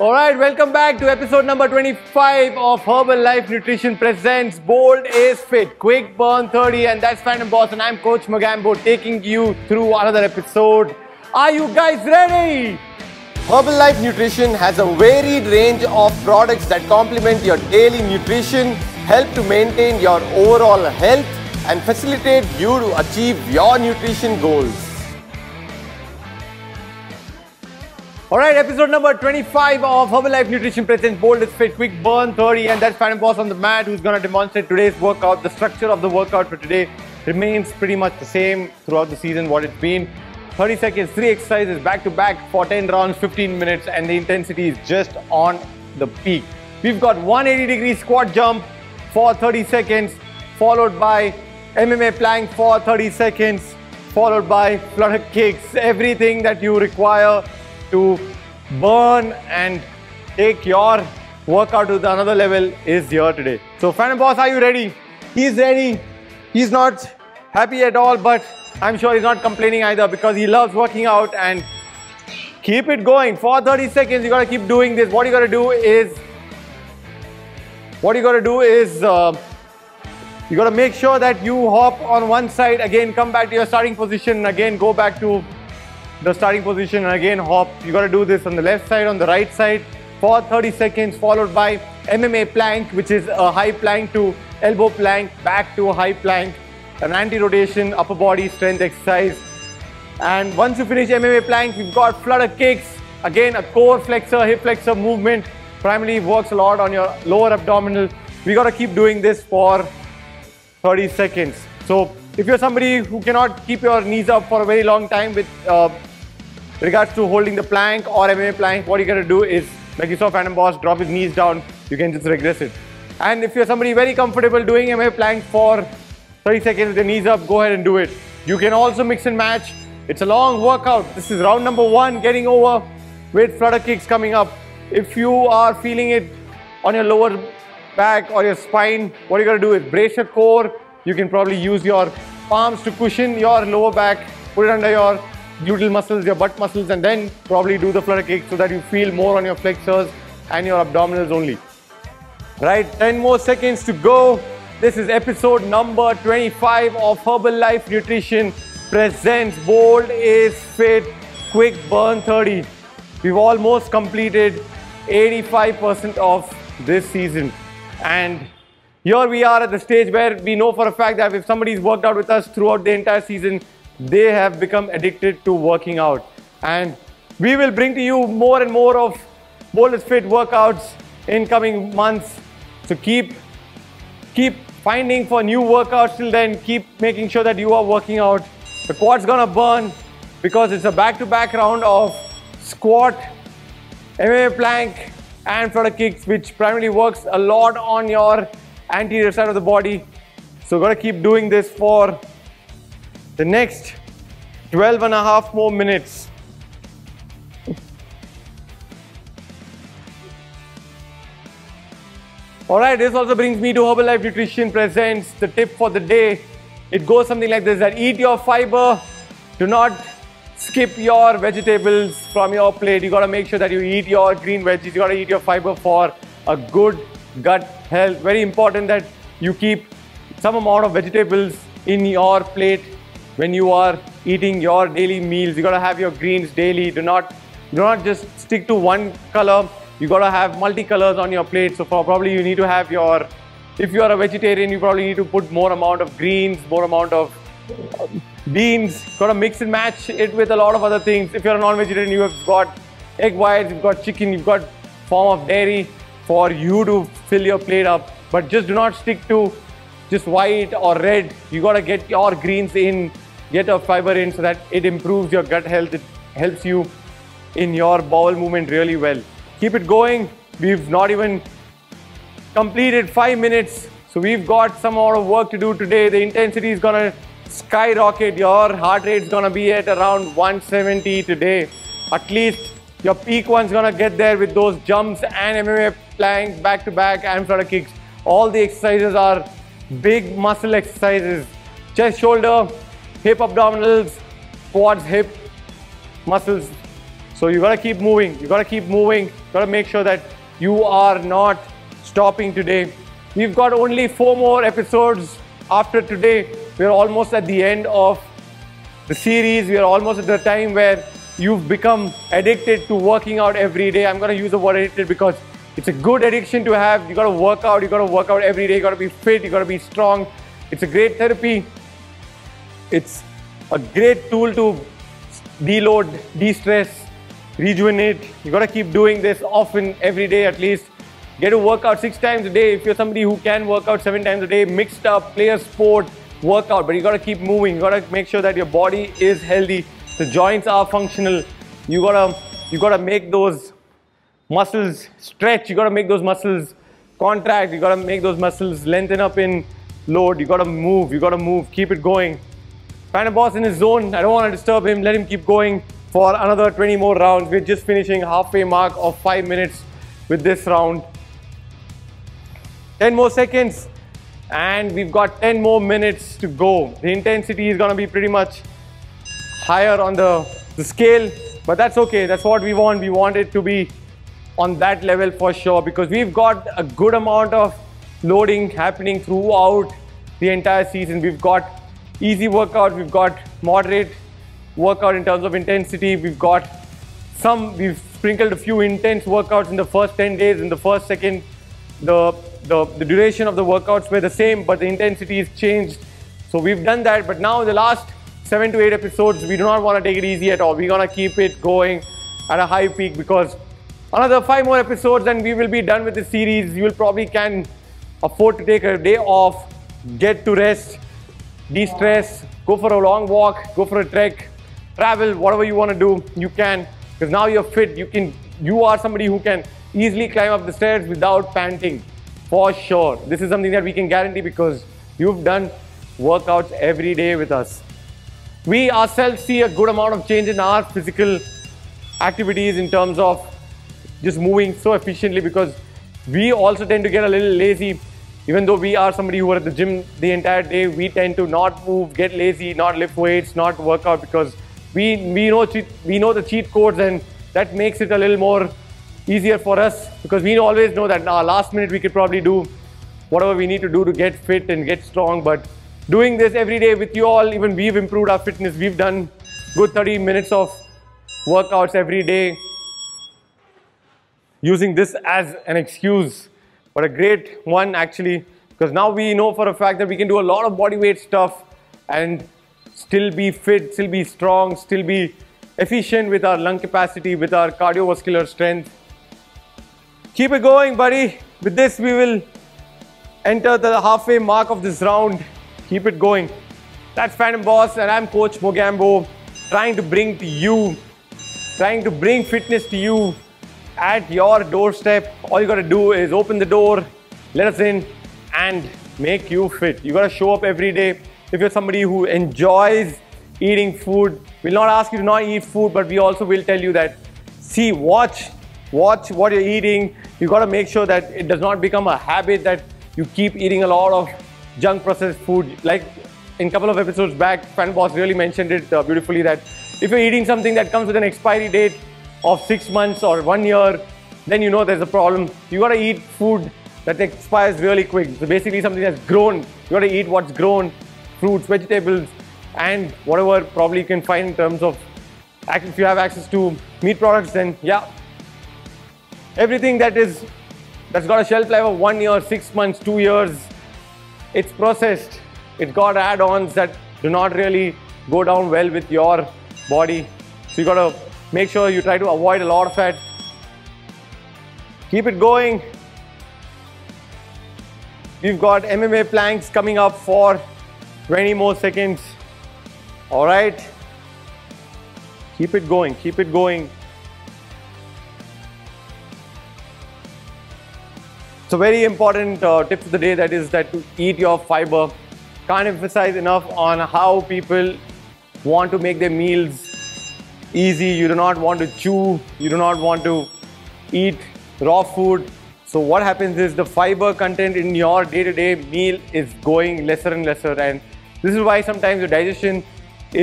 All right, welcome back to episode number 25 of Herbalife Nutrition presents Bold is Fit, Quick Burn 30, and that's Phantom Boss, and I'm Coach Mogambo taking you through another episode. Are you guys ready? Herbalife Nutrition has a varied range of products that complement your daily nutrition, help to maintain your overall health, and facilitate you to achieve your nutrition goals. All right, episode number 25 of Herbalife Nutrition presents Bold is Fit Quick Burn 30, and that's Phantom Boss on the mat who's going to demonstrate today's workout. The structure of the workout for today remains pretty much the same throughout the season, what it's been. 30 seconds, three exercises back to back for 10 rounds, 15 minutes, and the intensity is just on the peak. We've got 180 degree squat jump for 30 seconds, followed by MMA plank for 30 seconds, followed by flutter kicks, everything that you require to burn and take your workout to another level is here today. So Phantom Boss, are you ready? He's ready. He's not happy at all, but I'm sure he's not complaining either because he loves working out and keep it going for 30 seconds. You gotta keep doing this. What you gotta do is, what you gotta do is, uh, you gotta make sure that you hop on one side, again come back to your starting position, again go back to the starting position and again hop. You got to do this on the left side, on the right side for 30 seconds followed by MMA plank which is a high plank to elbow plank, back to high plank, an anti-rotation upper body strength exercise. And once you finish MMA plank, we've got flutter kicks. Again, a core flexor, hip flexor movement. Primarily works a lot on your lower abdominal. We got to keep doing this for 30 seconds. So if you're somebody who cannot keep your knees up for a very long time with uh, regards to holding the plank or MMA plank, what you gotta do is, like you saw Phantom Boss drop his knees down, you can just regress it. And if you're somebody very comfortable doing MMA plank for 30 seconds with your knees up, go ahead and do it. You can also mix and match. It's a long workout. This is round number one, getting over with flutter kicks coming up. If you are feeling it on your lower back or your spine, what you gotta do is brace your core. You can probably use your palms to cushion your lower back, put it under your gluteal muscles, your butt muscles, and then probably do the flutter kick so that you feel more on your flexors and your abdominals only. Right, 10 more seconds to go. This is episode number 25 of Herbalife Nutrition presents Bold is Fit Quick Burn 30. We've almost completed 85% of this season. And here we are at the stage where we know for a fact that if somebody's worked out with us throughout the entire season, they have become addicted to working out. And we will bring to you more and more of Bold is Fit workouts in coming months. So keep, keep finding for new workouts till then. Keep making sure that you are working out. The quad's gonna burn because it's a back-to-back -back round of squat, MMA plank, and flutter kicks, which primarily works a lot on your anterior side of the body. So gotta keep doing this for the next 12 and a half more minutes. Alright, this also brings me to Herbalife Nutrition presents the tip for the day. It goes something like this that eat your fiber, do not skip your vegetables from your plate. You gotta make sure that you eat your green veggies, you gotta eat your fiber for a good gut health. Very important that you keep some amount of vegetables in your plate when you are eating your daily meals. You gotta have your greens daily. Do not, do not just stick to one color. You gotta have multicolors on your plate. So for probably you need to have your, if you are a vegetarian, you probably need to put more amount of greens, more amount of uh, beans. Gotta mix and match it with a lot of other things. If you're a non-vegetarian, you have got egg whites, you've got chicken, you've got form of dairy for you to fill your plate up. But just do not stick to just white or red. You gotta get your greens in get a fiber in so that it improves your gut health. It helps you in your bowel movement really well. Keep it going. We've not even completed five minutes. So we've got some more of work to do today. The intensity is gonna skyrocket. Your heart rate is gonna be at around 170 today. At least your peak one's gonna get there with those jumps and MMA plank back to back and flutter kicks. All the exercises are big muscle exercises. Chest, shoulder, hip abdominals, quads, hip muscles. So you gotta keep moving. You gotta keep moving. You gotta make sure that you are not stopping today. We've got only four more episodes after today. We're almost at the end of the series. We are almost at the time where you've become addicted to working out every day. I'm gonna use the word addicted because it's a good addiction to have. You gotta work out, you gotta work out every day, you gotta be fit, you gotta be strong. It's a great therapy. It's a great tool to deload, de-stress, rejuvenate. You gotta keep doing this often, every day at least. Get to work out six times a day. If you're somebody who can work out seven times a day, mixed up, play a sport, work out. But you gotta keep moving. You gotta make sure that your body is healthy. The joints are functional. You gotta you gotta make those muscles stretch. You gotta make those muscles contract. You gotta make those muscles lengthen up in load. You gotta move. You gotta move. Keep it going. Find boss in his zone. I don't want to disturb him. Let him keep going for another 20 more rounds. We're just finishing halfway mark of five minutes with this round. 10 more seconds and we've got 10 more minutes to go. The intensity is going to be pretty much higher on the, the scale, but that's okay. That's what we want. We want it to be on that level for sure because we've got a good amount of loading happening throughout the entire season. We've got easy workout, we've got moderate workout in terms of intensity, we've got some, we've sprinkled a few intense workouts in the first 10 days, in the first second, the the, the duration of the workouts were the same, but the intensity is changed. So we've done that, but now in the last seven to eight episodes, we do not want to take it easy at all. We're gonna keep it going at a high peak because another five more episodes and we will be done with the series. You will probably can afford to take a day off, get to rest, de-stress, go for a long walk, go for a trek, travel, whatever you want to do, you can. Because now you're fit, you can, you are somebody who can easily climb up the stairs without panting. For sure. This is something that we can guarantee because you've done workouts every day with us. We ourselves see a good amount of change in our physical activities in terms of just moving so efficiently because we also tend to get a little lazy. Even though we are somebody who are at the gym the entire day, we tend to not move, get lazy, not lift weights, not work out because we, we, know, we know the cheat codes and that makes it a little more easier for us because we always know that now last minute we could probably do whatever we need to do to get fit and get strong. But doing this every day with you all, even we've improved our fitness. We've done good 30 minutes of workouts every day using this as an excuse, but a great one actually, because now we know for a fact that we can do a lot of body weight stuff and still be fit, still be strong, still be efficient with our lung capacity, with our cardiovascular strength. Keep it going, buddy. With this, we will enter the halfway mark of this round. Keep it going. That's Phantom Boss, and I'm Coach Mogambo, trying to bring to you, trying to bring fitness to you at your doorstep. All you gotta do is open the door, let us in, and make you fit. You gotta show up every day. If you're somebody who enjoys eating food, we'll not ask you to not eat food, but we also will tell you that see, watch watch what you're eating. You got to make sure that it does not become a habit that you keep eating a lot of junk processed food. Like in a couple of episodes back, Fan Boss really mentioned it uh, beautifully that if you're eating something that comes with an expiry date of six months or one year, then you know there's a problem. You got to eat food that expires really quick. So basically something that's grown. You got to eat what's grown, fruits, vegetables, and whatever probably you can find in terms of if you have access to meat products, then yeah, everything that is that's got a shelf life of one year, six months, two years, it's processed. It's got add-ons that do not really go down well with your body. So you gotta make sure you try to avoid a lot of fat. Keep it going. We've got MMA planks coming up for 20 more seconds. All right. Keep it going, keep it going. So very important uh, tip of the day that is that to eat your fiber. Can't emphasize enough on how people want to make their meals easy. You do not want to chew. You do not want to eat raw food. So what happens is the fiber content in your day-to-day -day meal is going lesser and lesser and this is why sometimes your digestion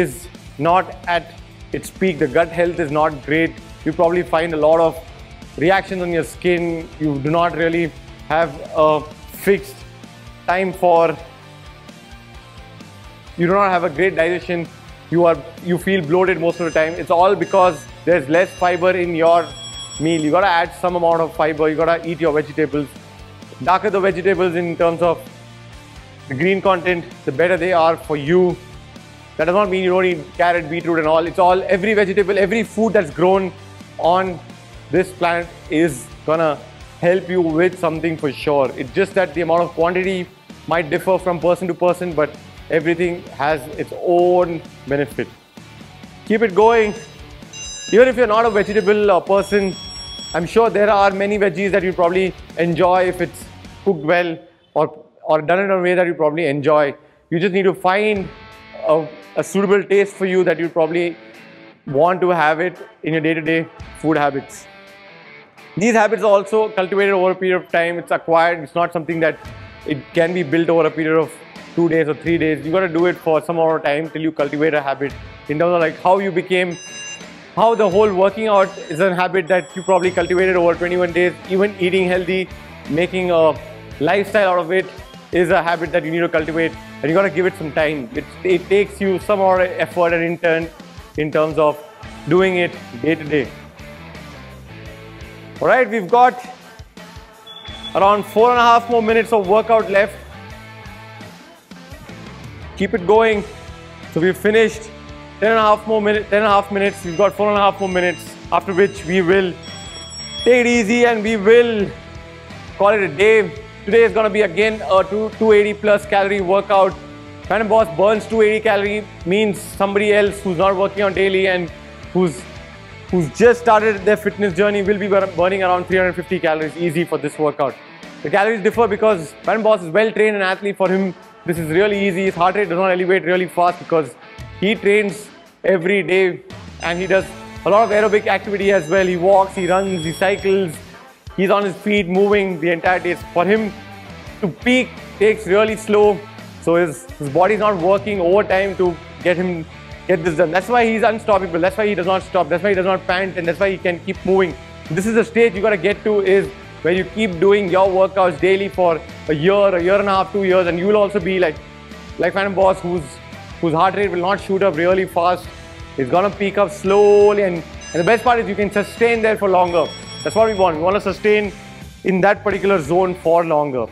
is not at its peak. The gut health is not great. you probably find a lot of reactions on your skin. You do not really have a fixed time for, you do not have a great digestion. You are, you feel bloated most of the time. It's all because there's less fiber in your meal. You gotta add some amount of fiber. You gotta eat your vegetables. Darker the vegetables in terms of the green content, the better they are for you. That does not mean you don't eat carrot, beetroot and all. It's all, every vegetable, every food that's grown on this planet is gonna help you with something for sure. It's just that the amount of quantity might differ from person to person, but everything has its own benefit. Keep it going. Even if you're not a vegetable uh, person, I'm sure there are many veggies that you probably enjoy if it's cooked well or, or done in a way that you probably enjoy. You just need to find a, a suitable taste for you that you probably want to have it in your day-to-day -day food habits. These habits are also cultivated over a period of time. It's acquired. It's not something that it can be built over a period of two days or three days. You got to do it for some amount of time till you cultivate a habit. In terms of like how you became, how the whole working out is a habit that you probably cultivated over 21 days. Even eating healthy, making a lifestyle out of it is a habit that you need to cultivate and you got to give it some time. It, it takes you some more effort and in turn in terms of doing it day to day. All right, we've got around four and a half more minutes of workout left. Keep it going. So we've finished 10 and a half more minutes, 10 and a half minutes. We've got four and a half more minutes, after which we will take it easy and we will call it a day. Today is going to be again a 280 plus calorie workout. Phantom Boss burns 280 calorie means somebody else who's not working on daily and who's who's just started their fitness journey will be burning around 350 calories easy for this workout. The calories differ because Phantom Boss is well trained and athlete. For him, this is really easy. His heart rate does not elevate really fast because he trains every day and he does a lot of aerobic activity as well. He walks, he runs, he cycles, he's on his feet moving the entire day. For him to peak takes really slow. So his, his body's not working overtime to get him get this done. That's why he's unstoppable. That's why he does not stop. That's why he does not pant and that's why he can keep moving. This is the stage you gotta get to is where you keep doing your workouts daily for a year, a year and a half, two years, and you will also be like like Phantom Boss whose whose heart rate will not shoot up really fast. It's gonna peak up slowly and, and the best part is you can sustain there for longer. That's what we want. We want to sustain in that particular zone for longer.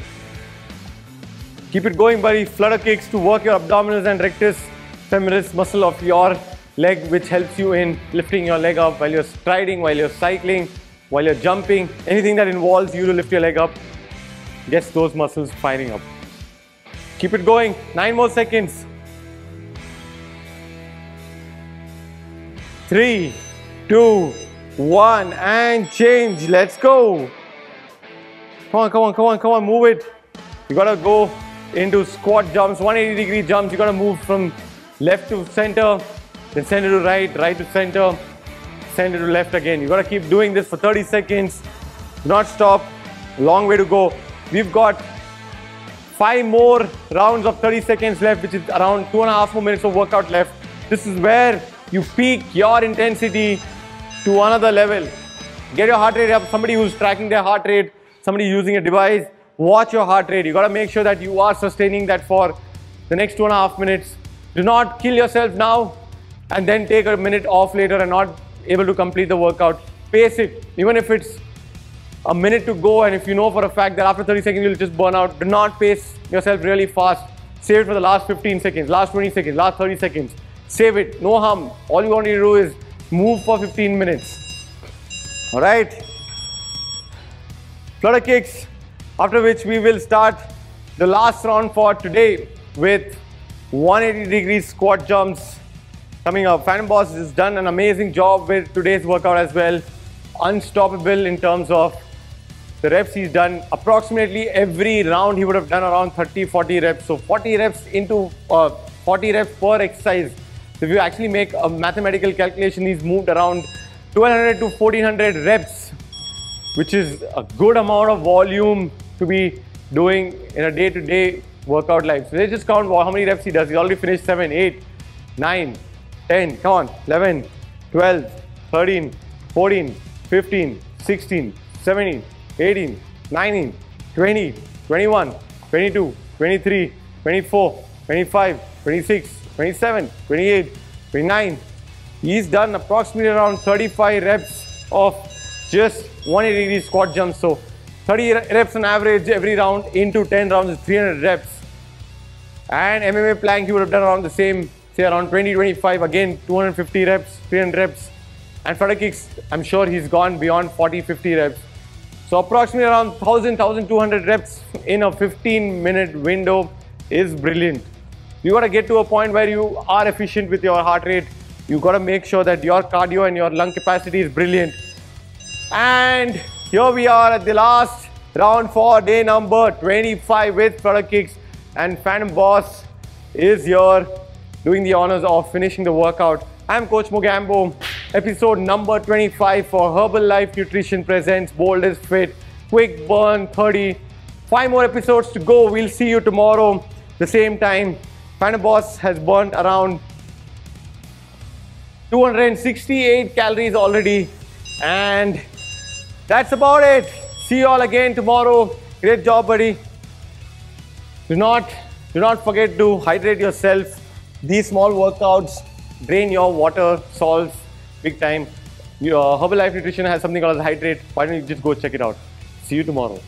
Keep it going, buddy. Flutter kicks to work your abdominals and rectus femoris muscle of your leg which helps you in lifting your leg up while you're striding, while you're cycling, while you're jumping. Anything that involves you to lift your leg up gets those muscles firing up. Keep it going. Nine more seconds. Three, two, one, and change. Let's go. Come on, come on, come on, come on. Move it. You gotta go into squat jumps, 180 degree jumps. You gotta move from left to center, then center to right, right to center, center to left again. You gotta keep doing this for 30 seconds. Do not stop. Long way to go. We've got five more rounds of 30 seconds left, which is around two and a half more minutes of workout left. This is where you peak your intensity to another level. Get your heart rate up. Somebody who's tracking their heart rate, somebody using a device, watch your heart rate. You gotta make sure that you are sustaining that for the next two and a half minutes. Do not kill yourself now and then take a minute off later and not able to complete the workout. Pace it, even if it's a minute to go and if you know for a fact that after 30 seconds you'll just burn out, do not pace yourself really fast. Save it for the last 15 seconds, last 20 seconds, last 30 seconds. Save it, no harm. All you want to do is move for 15 minutes. All right. Flutter kicks, after which we will start the last round for today with 180 degree squat jumps coming up. Phantom Boss has done an amazing job with today's workout as well. Unstoppable in terms of the reps he's done. Approximately every round he would have done around 30, 40 reps. So 40 reps into uh, 40 reps per exercise. So if you actually make a mathematical calculation, he's moved around 1200 to 1400 reps, which is a good amount of volume to be doing in a day-to-day -day workout life. So let's just count how many reps he does. He's already finished 7, 8, 9, 10, come on, 11, 12, 13, 14, 15, 16, 17, 18, 19, 20, 21, 22, 23, 24, 25, 26, 27, 28, 29. He's done approximately around 35 reps of just 180 degree squat jumps. So 30 reps on average every round into 10 rounds is 300 reps. And MMA plank, he would have done around the same, say around 20, 25, again 250 reps, 300 reps. And flutter kicks, I'm sure he's gone beyond 40, 50 reps. So approximately around 1000, 1200 reps in a 15 minute window is brilliant. You got to get to a point where you are efficient with your heart rate. You got to make sure that your cardio and your lung capacity is brilliant. And here we are at the last round for day number 25 with flutter kicks. And Phantom Boss is here doing the honors of finishing the workout. I'm Coach Mogambo. Episode number 25 for Herbalife Nutrition presents Bold is Fit, Quick Burn 30. Five more episodes to go. We'll see you tomorrow, the same time. Phantom Boss has burnt around 268 calories already. And that's about it. See you all again tomorrow. Great job, buddy. Do not, do not forget to hydrate yourself. These small workouts drain your water, salts, big time. Your Herbalife Nutrition has something called Hydrate. Why don't you just go check it out? See you tomorrow.